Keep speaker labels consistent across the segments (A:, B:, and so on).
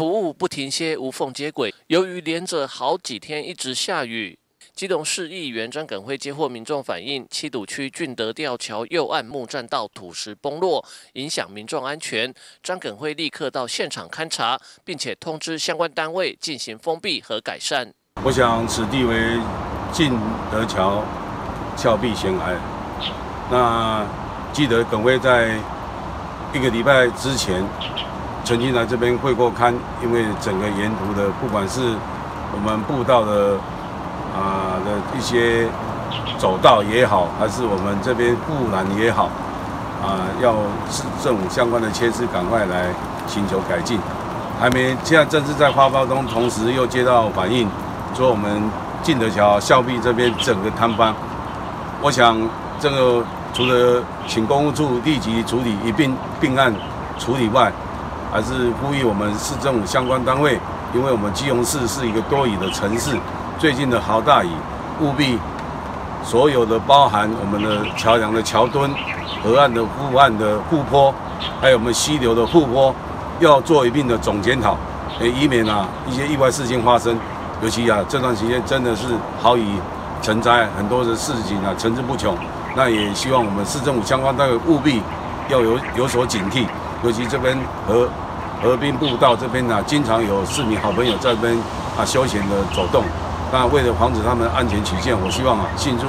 A: 服务不停歇，无缝接轨。由于连着好几天一直下雨。基隆市议员张耿辉接获民众反映，七堵区俊德吊桥右岸木栈道土石崩落，影响民众安全。张耿辉立刻到现场勘查，并且通知相关单位进行封闭和改善。
B: 我想此地为俊德桥峭壁险隘，那记得耿辉在一个礼拜之前曾经来这边会过勘，因为整个沿途的不管是我们步道的。啊的一些走道也好，还是我们这边护栏也好，啊，要市政府相关的切施赶快来寻求改进。还没，现在正是在发包中，同时又接到反映，说我们进德桥峭壁这边整个坍方。我想这个除了请公务处立即处理一并并案处理外，还是呼吁我们市政府相关单位，因为我们基隆市是一个多雨的城市。最近的好大雨，务必所有的包含我们的桥梁的桥墩、河岸的护岸的护坡，还有我们溪流的护坡，要做一并的总检讨，以免啊一些意外事情发生。尤其啊这段时间真的是好雨成灾，很多的事情啊层出不穷。那也希望我们市政府相关单位务必要有有所警惕。尤其这边河河滨步道这边呢，经常有市民好朋友在这边啊休闲的走动。那为了防止他们安全起见，我希望啊，迅速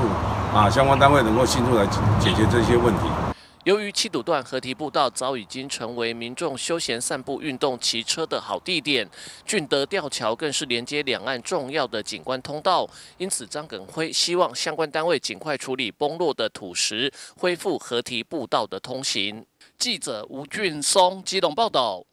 B: 啊，相关单位能够迅速来解决这些问题。
A: 由于七堵段河堤步道早已经成为民众休闲散步、运动、骑车的好地点，俊德吊桥更是连接两岸重要的景观通道，因此张耿辉希望相关单位尽快处理崩落的土石，恢复河堤步道的通行。记者吴俊松基隆报道。